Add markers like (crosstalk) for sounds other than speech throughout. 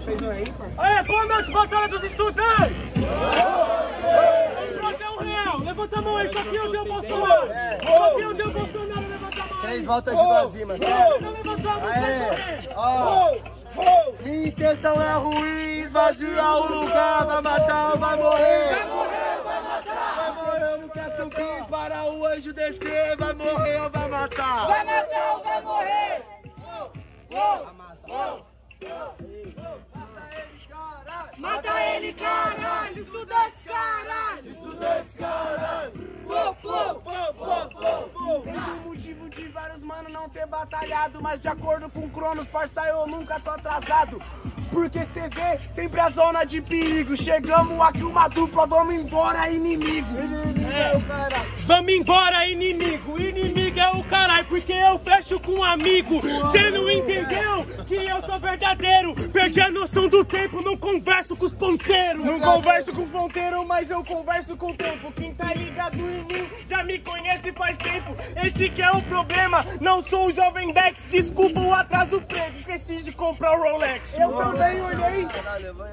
vocês aí, pai. Aê, boa noite, batalha dos estudantes! Vamos um real, levanta a mão aí, isso aqui é o Deu Bolsonaro! Isso aqui é o Deu Bolsonaro, levanta a mão! Três voltas de vazima, certo? Aê, ó. Minha intenção é ruim, esvaziar o lugar, vai matar ou vai morrer. Vai morrer ou vai matar? Vai morrer, não quer subir para o anjo descer, vai morrer ter batalhado Mas de acordo com o Cronos, parça, eu nunca tô atrasado. Porque cê vê sempre a zona de perigo. Chegamos aqui uma dupla, vamos embora inimigo. É, Vamos embora, inimigo! Inimigo o caralho, porque eu fecho com um amigo! Cê não entendeu que eu sou verdadeiro! Perdi a noção do tempo, não converso com os ponteiros! Não converso com ponteiro, mas eu converso com o tempo. Quem tá ligado em mim já me conhece faz tempo. Esse que é o problema, não sou o jovem Dex. Desculpa o atraso preto, esqueci de comprar o Rolex. Eu também olhei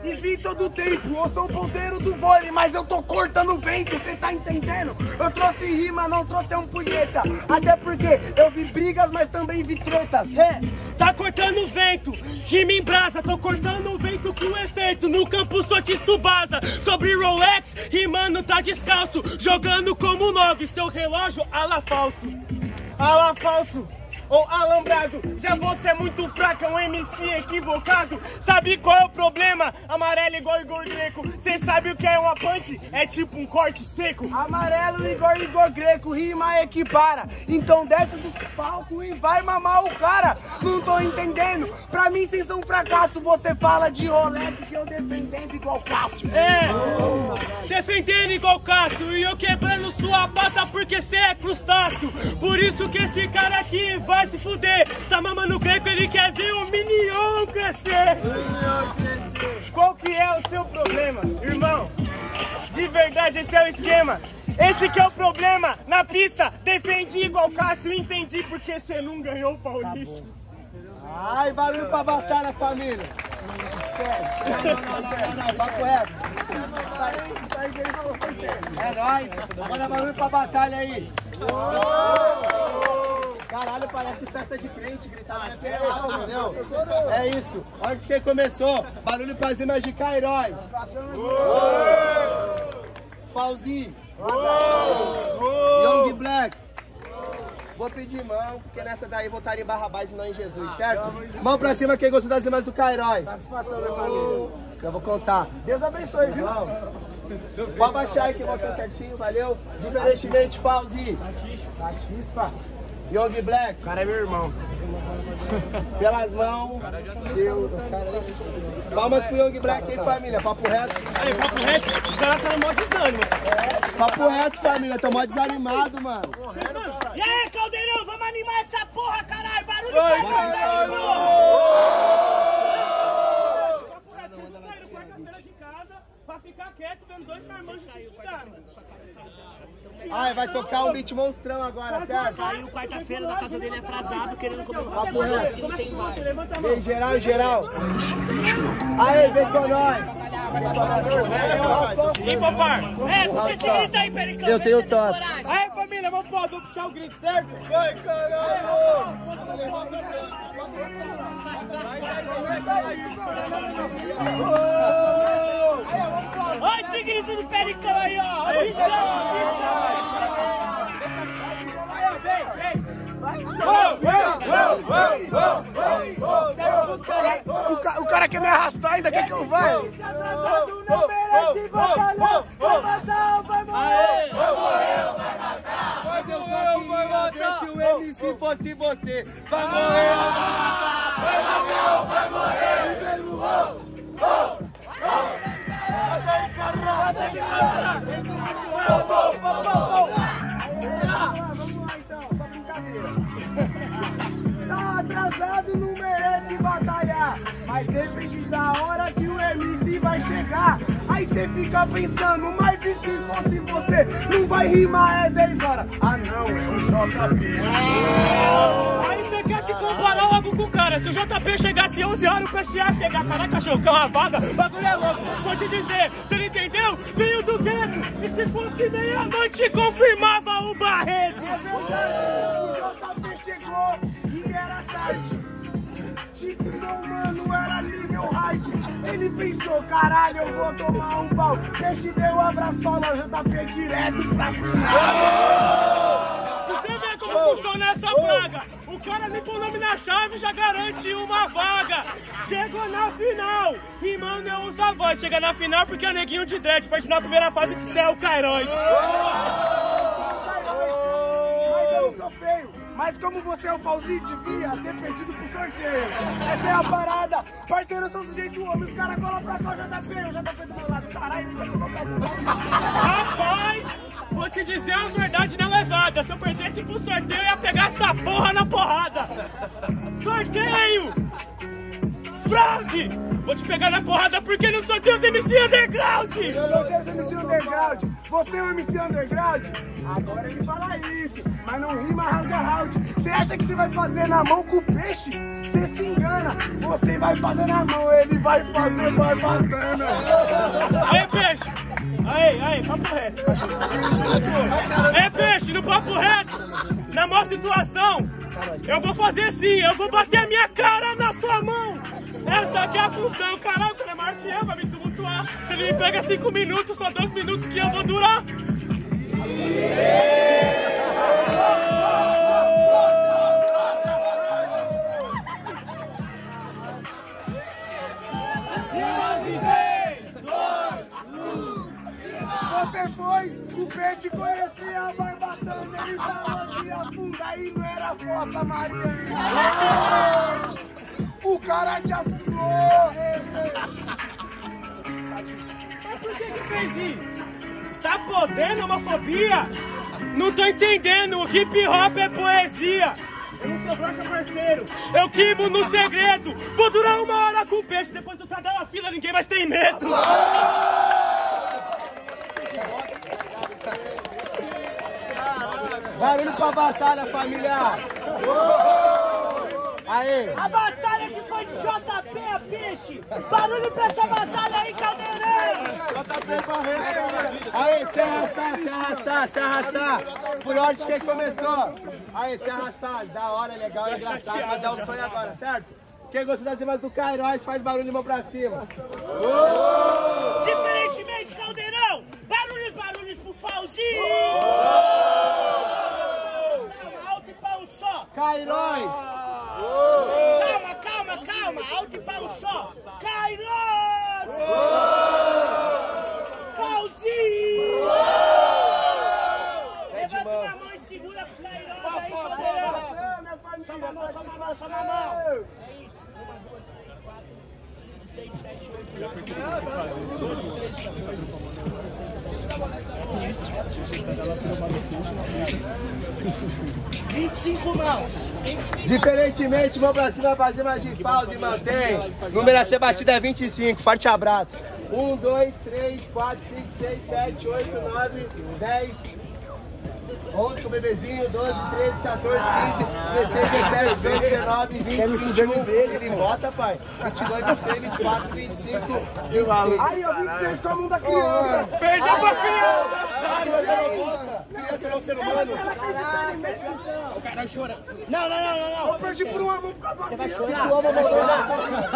e vi todo o tempo Eu sou o ponteiro do vôlei, mas eu tô cortando vento Cê tá entendendo? Eu trouxe rima, não trouxe um punheta Até porque eu vi brigas, mas também vi tretas É, tá cortando vento, rima em brasa, tô cortando o vento com efeito. No campo sou Tsubasa, sobre Rolex, rimando tá descalço, jogando como nove, seu relógio ala falso. Ala falso ou alambrado, já você é muito fraca, um MC equivocado. Sabe qual é o problema? Amarelo igual Igor Greco. Cê sabe o que é uma punch? É tipo um corte seco. Amarelo, Igor, Igor Greco, rima equipara Então desce dos palcos e vai mamar o cara Não tô entendendo, pra mim vocês são um fracasso Você fala de Rolex e eu defendendo igual Cássio É, defendendo igual Cássio e eu quebrando sua pata porque cê é crustáceo. Por isso que esse cara aqui vai se fuder. Tá mamando greco, ele quer ver o Minion crescer. Qual que é o seu problema, irmão? De verdade, esse é o esquema. Esse que é o problema. Na pista, defendi igual Cássio, entendi porque você não ganhou o Paulista. Ai, barulho pra batalha, família. Não, não, não, não, papo reto. É nóis. Manda barulho pra batalha aí. Caralho, parece festa de crente gritar na cela, entendeu? É isso. Onde quem começou? Barulho pra cima de Cairói. Pauzinho. Young Black. Vou pedir mão, porque nessa daí votaria em Barrabás e não em Jesus, certo? Mão pra cima quem gostou das rimas do Cairói. Satisfação da família Que eu vou contar. Deus abençoe, viu? Vou abaixar aí que voltou certinho, valeu? Diferentemente, Fauzi. Satisfa Young Black. O cara é meu irmão (laughs) Pelas mãos. Deus, os caras. Palmas pro Young Black, hein, família? Papo reto. Aí, papo reto, os caras tá no modo desânimo. Papo reto, família. Tô mó desanimado, mano. E aí, caldeirão, vamos animar essa porra, caralho! Barulho pra nós aí, porra! Saíram quarta-feira de casa pra vendo dois marmanjos se xingando. Ai, vai tocar um beat monstrão agora, certo? Saiu quarta-feira da casa dele atrasado, querendo comer um Papo reto. não tem mão. Vem geral, geral. Aí, vem com nós. E papar? É, puxa esse grito aí, Pericão. Eu tenho coragem. Aí, família, vamos pô, vamos puxar o grito, certo? Vai, caralho! Grito do Pericão aí, ó. O, ca- o cara quer me arrastar ainda, quer que eu vá? Atrasado não merece batalhar Vai matar ou vai morrer Mas eu só queria ver se o MC fosse você. Vai morrer ou vai matar? Da hora que o MC vai chegar Aí você fica pensando, mas e se fosse você? Não vai rimar, é 10 horas. Ah não, é o JP. Aí você quer se comparar logo com o cara. Se o JP chegasse 11 horas, o ia chegar. Caraca, chocão, a vaga, bagulho é louco. Vou te dizer, você não entendeu? Veio do gueto. E se fosse meia-noite, confirmava o Barreto. O Pensou, caralho, eu vou tomar um pau. Peixe deu um abraço, falou JP direto pra final. Você vê como funciona essa praga. O cara limpa o nome na chave já garante uma vaga. Chegou na final. E mano, eu uso a voz. Chega na final porque é neguinho de dread. Pra na primeira fase que você é o Cairós. Mas eu não sou feio. Mas como você é o Fauzi, devia ter perdido pro sorteio. Essa é a parada. Parceiro, eu sou sujeito homem. Os caras colam pra cá o JP. O JP do meu lado. Caralho, ele tinha colocado. Rapaz, vou te dizer a verdade na levada. Se eu perdesse pro sorteio, eu ia pegar essa porra na porrada. Sorteio! Fraude! Vou te pegar na porrada porque não sorteio os MC Underground! Sorteio os MC Underground. Você é o MC Underground? Agora ele fala isso. Mas não rima round. Você acha que você vai fazer na mão com o peixe? Você se engana. Você vai fazer na mão, ele vai fazer barbatana. Aí, peixe! Aí, aí, papo reto. É, peixe, no papo reto, na maior situação, eu vou fazer sim, eu vou bater a minha cara na sua mão. Essa aqui é a função, caralho, o cara é maior que eu, vai me tumultuar. Se ele me pega cinco minutos, só dois minutos que eu vou durar. Você foi, o peixe conhecia a barbatana, ele falou que afunda e não era Fossa Maria. O cara te afundou. Mas por que que fez isso? Tá podendo homofobia? Não tô entendendo, o hip hop é poesia. Eu não sou broxa, parceiro. Eu quimo no segredo. Vou durar uma hora com peixe. Depois do cada uma fila, ninguém mais tem medo. Barulho pra batalha, família! Aê! A batalha que foi de JP a peixe. Barulho pra essa batalha aí, caldeirão. Aê, se arrastar, se arrastar, se arrastar! Por onde que começou? Aê, se arrastar, da hora, legal, é engraçado, mas é o sonho agora, certo? Quem gostou das rimas do Cairóis faz barulho de mão pra cima. Diferentemente, caldeirão. Barulhos, barulhos pro Fauzinho. Calma, alto e pau só. Cairóis! Calma, calma, calma. Alto e pau só. Kairos. Fauzinho. Levanta uma mão e segura Kairos aí, caldeirão. Só uma mão, só uma mão, só uma mão. É isso. Uma, duas, três, quatro, cinco, seis, sete, oito, nove, doze, treze, 25 mãos. Diferentemente, mão pra cima, pra cima de pausa e mantém. Número a ser batido é 25. Forte abraço. 1, 2, 3, 4, 5, 6, 7, 8, 9, 10, 11 com o bebezinho, 12, 13, 14, 15, 16, 17, 18, 19, 20, 21. Ele vota, pai. 22, 23, 24, 25, 26. Aí, ó, 26 com a mão da criança. Perdeu pra criança! Criança não vota. Criança não é ser humano. O cara chora. Não, não, não, não, não. Perdi por uma causa da Você vai chorar.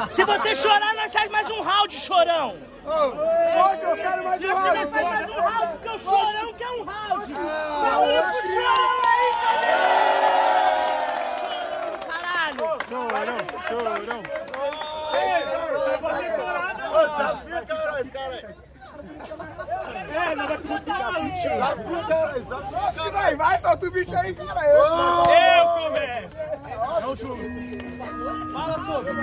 Se você chorar, nós faz mais um round, chorão. Poxa, eu quero mais um round. fazer mais um round, porque o chorão quer um round. Barulho pro chorão aí, caralho. Caralho. Desafio, Cairóis, cara. É, não vai tumultuar. Desafio, Cairóis. Desafio, Vai, vai, solta o bicho aí, cara. Eu. Eu começo. É o justo. Fala sobre. A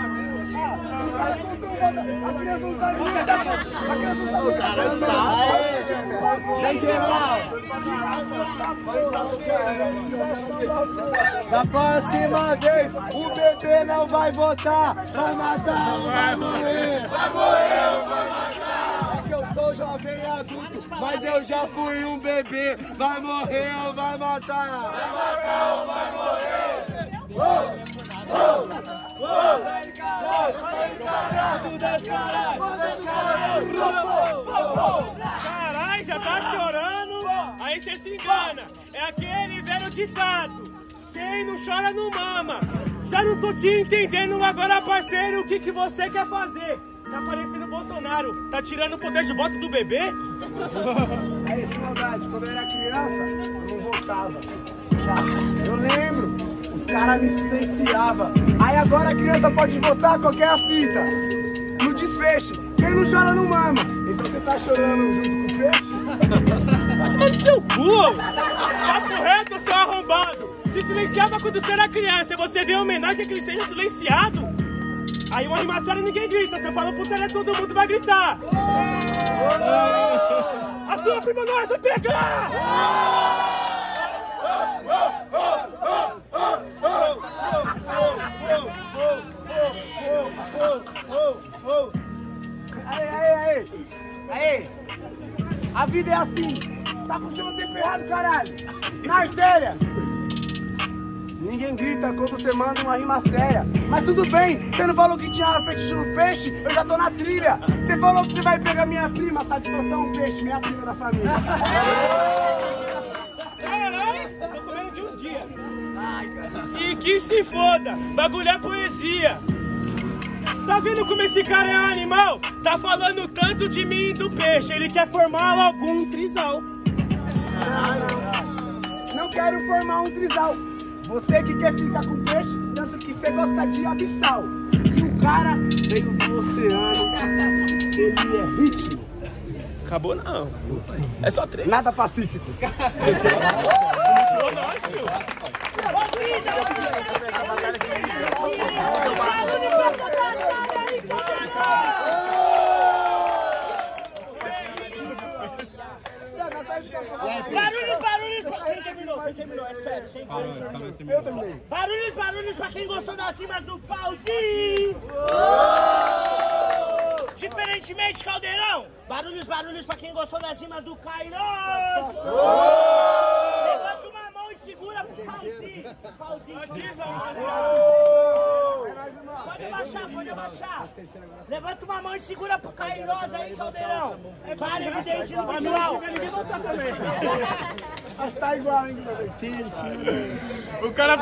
criança não sabe nada. A criança não sabe nada. Aê, Vem geral. Da próxima vez, o bebê não vai votar. Vai matar ou vai morrer? Vai morrer ou vai matar? É que eu sou o Mas eu já fui um bebê, vai morrer ou vai matar? Vai matar ou vai morrer? Oh, oh, oh, vai caralho, caralho, caralho, Caralho, já tá chorando? Aí você se engana. É aquele velho ditado. Quem não chora não mama. Já não tô te entendendo agora, parceiro, o que, que você quer fazer? Tá parecendo Bolsonaro. Tá tirando o poder de voto do bebê? (laughs) Aí, sem maldade, quando eu era criança, eu não votava. Eu lembro, os caras me silenciavam. Aí agora a criança pode votar qualquer fita. No desfecho, quem não chora não mama. Então você tá chorando junto com o peixe? Vai tomar no seu cu! Papo reto, seu arrombado! Se silenciava quando você era criança, você vê um menor que ele seja silenciado? Aí uma séria ninguém grita, você fala putaria todo mundo vai gritar! A sua prima nós vai pegar! Aí, aí, aí! Aí! A vida é assim! Tá puxando o tempo errado, caralho! Na artéria! Ninguém grita quando você manda uma rima séria. Mas tudo bem, você não falou que tinha fetiche no peixe? Eu já tô na trilha. Você falou que você vai pegar minha prima, satisfação peixe, minha prima da família. Caralho, tô comendo de uns dias. E que se foda, bagulho é poesia. Tá vendo como esse cara é animal? Tá falando tanto de mim e do peixe, ele quer formar algum trisal. Não, não quero formar um trisal. Você que quer ficar com peixe, tanto que você gosta de abissal. E o cara veio do oceano, ele é ritmo. Acabou não. É só três. Nada pacífico. (laughs) Ô, nosso. Barulhos, barulhos. Quem terminou? Quem terminou? É sério, sem Eu terminei. Barulhos, barulhos pra rimas do pauzinho. Diferentemente, Caldeirão. Barulhos, barulhos pra quem gostou das rimas do Kairos. Levanta uma mão e segura pro pauzinho. Pauzinho, Pode abaixar, pode abaixar. Levanta uma mão e segura pro Kairos aí, Caldeirão. Para evidente no visual. Mas tá igual, hein? O cara